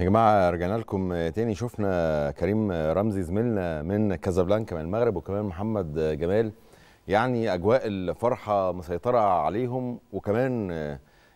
يا جماعة رجعنا لكم تاني. شفنا كريم رمزي زميلنا من كازابلانكا من المغرب وكمان محمد جمال. يعني أجواء الفرحة مسيطرة عليهم وكمان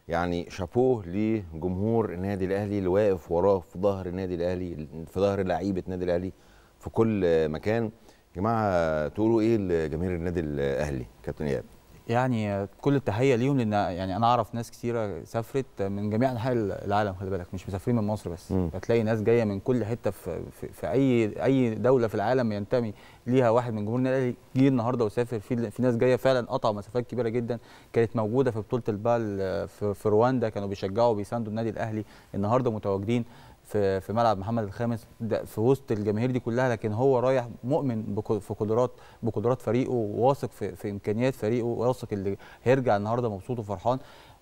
يعني شابوه لجمهور النادي الأهلي اللي واقف وراه في ظهر النادي الأهلي في ظهر لعيبة النادي الأهلي في كل مكان. يا جماعة تقولوا إيه لجماهير النادي الأهلي كابتن اياد يعني كل التحيه ليهم لأن يعني أنا أعرف ناس كثيره سافرت من جميع أنحاء العالم خلي بالك مش مسافرين من مصر بس. هتلاقي ناس جاية من كل حتة في, في, في أي أي دولة في العالم ينتمي ليها واحد من جمهور النادي. جه النهارده وسافر في في ناس جاية فعلا قطعوا مسافات كبيرة جدا كانت موجودة في بطولة البال في, في رواندا كانوا بيشجعوا وبيساندوا النادي الأهلي. النهارده متواجدين. في في ملعب محمد الخامس في وسط الجماهير دي كلها لكن هو رايح مؤمن في قدرات بقدرات فريقه واثق في, في إمكانيات فريقه واثق اللي هيرجع النهارده مبسوط وفرحان.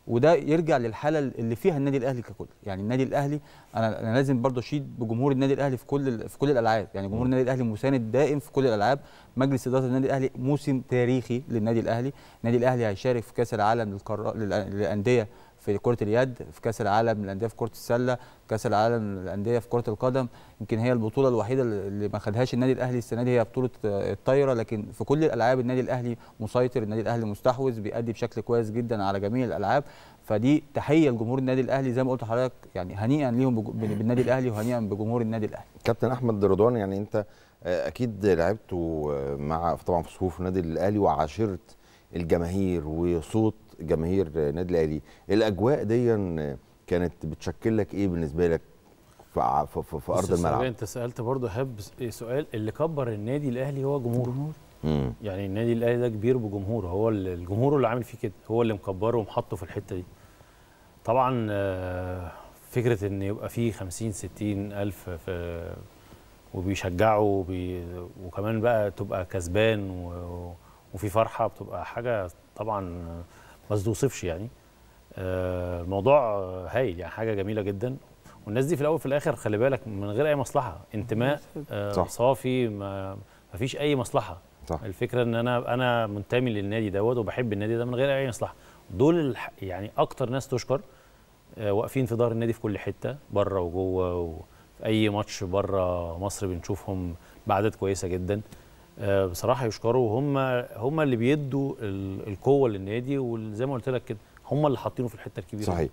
وده يرجع للحالة اللي فيها النادي الأهلي ككل. يعني النادي الأهلي أنا أنا لازم برضه أشيد بجمهور النادي الأهلي في كل في كل الألعاب. يعني جمهور النادي الأهلي مساند دائم في كل الألعاب. مجلس إدارة النادي الأهلي موسم تاريخي للنادي الأهلي. النادي الأهلي هيشارك في كأس العالم للأندية في كرة اليد في كأس العالم للأندية في كرة السلة كأس العالم للأندية في كرة القدم. يمكن هي البطولة الوحيدة اللي ما خدهاش النادي الأهلي السنة دي هي بطولة آه، الطايرة. لكن في كل الألعاب النادي الأهلي مسيطر النادي الأهلي مستحوذ بيأدي بشكل كويس جدا على جميع الألعاب. فدي تحية لجمهور النادي الأهلي. زي ما قلت لحضرتك يعني هنيئا ليهم بالنادي الأهلي وهنيئا بجمهور النادي الأهلي. كابتن أحمد رضوان يعني أنت آه، أكيد لعبتوا آه، مع طبعا في صفوف النادي الأهلي وعاشرت الجماهير وصوت جماهير النادي الأهلي. الأجواء دي كانت بتشكل لك إيه بالنسبة لك في, في, في, في بص أرض الملعب؟ أنت سألت برضه هب سؤال اللي كبر النادي الأهلي هو جمهوره مم. يعني النادي الأهلي ده كبير بجمهوره هو اللي- الجمهور اللي عامل فيه كده هو اللي مكبره ومحطه في الحتة دي. طبعا آه، فكرة إن يبقى فيه 50 60 ألف في وبيشجعوا وبي وكمان بقى تبقى كسبان و- وفي فرحة بتبقى حاجة طبعا ما توصفش يعني. آه، الموضوع هايل يعني حاجة جميلة جدا. والناس دي في الأول وفي الآخر خلي بالك من غير أي مصلحة. انتماء آه، صح. صافي ما فيش أي مصلحة. صح. الفكرة إن أنا أنا منتمي للنادي دوت وبحب النادي ده من غير أي مصلحة. دول يعني أكتر ناس تشكر. آه، واقفين في ظهر النادي في كل حتة بره وجوه وفي أي ماتش بره مصر بنشوفهم باعداد كويسة جدا. بصراحة يشكروا وهم هم اللي بيدوا ال- القوة للنادي وزي ما قلت لك كده هم اللي حاطينه في الحتة الكبيرة. صحيح